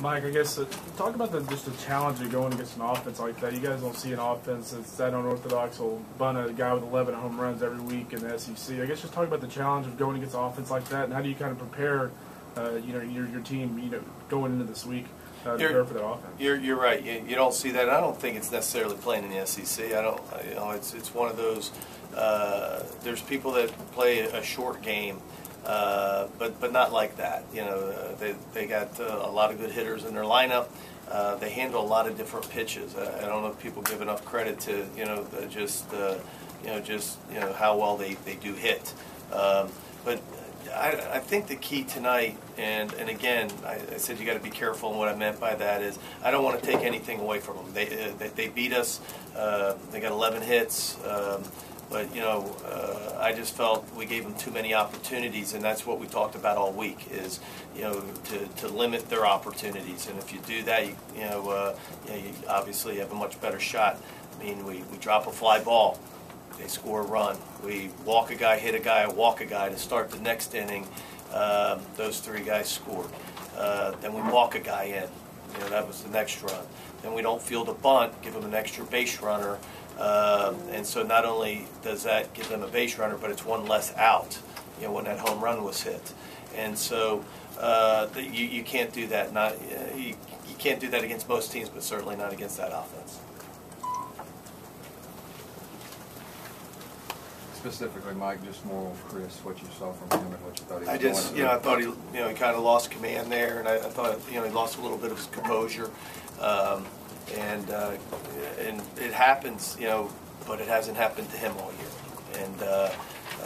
Mike, I guess uh, talk about the, just the challenge of going against an offense like that. You guys don't see an offense that's that unorthodox. Will bun a guy with 11 home runs every week in the SEC. I guess just talk about the challenge of going against an offense like that, and how do you kind of prepare, uh, you know, your, your team, you know, going into this week uh, to prepare for that offense. You're, you're right. You, you don't see that. I don't think it's necessarily playing in the SEC. I don't. You know, it's it's one of those. Uh, there's people that play a short game uh, but but not like that. You know, uh, they they got uh, a lot of good hitters in their lineup. Uh, they handle a lot of different pitches. I don't know if people give enough credit to you know just you know just you know how well they, they do hit. Um, but I, I, think the key tonight, and and again, I, I said you got to be careful. And what I meant by that is I don't want to take anything away from them. They they, they beat us. they got 11 hits. Um, but you know, uh, I just felt we gave them too many opportunities, and that's what we talked about all week. Is you know to, to limit their opportunities, and if you do that, you, you know, uh, you, know, you obviously have a much better shot. I mean, we, we drop a fly ball, they score a run. We walk a guy, hit a guy, walk a guy to start the next inning. Um, those three guys scored. Uh, then we walk a guy in. You know, that was the next run. Then we don't field a bunt, give them an extra base runner. Um, and so not only does that give them a base runner, but it's one less out, you know, when that home run was hit. And so uh, the, you, you can't do that. Not uh, you, you can't do that against most teams, but certainly not against that offense. Specifically, Mike, just more on Chris, what you saw from him and what you thought he was I just, you know, I thought he, you know, he kind of lost command there, and I, I thought, you know, he lost a little bit of his composure. Um, and uh, and it happens, you know, but it hasn't happened to him all year. And uh,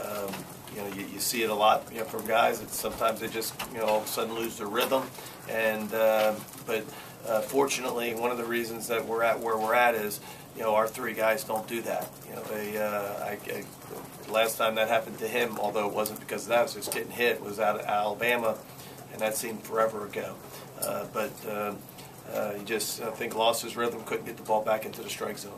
um, you know, you, you, see it a lot, you know, from guys that sometimes they just, you know, all of a sudden lose their rhythm. And uh, but uh, fortunately, one of the reasons that we're at where we're at is, you know, our three guys don't do that. You know, they. Uh, I, I, last time that happened to him, although it wasn't because of that, it was just getting hit, was out of Alabama, and that seemed forever ago. Uh, but uh, uh, he just, I think, lost his rhythm, couldn't get the ball back into the strike zone.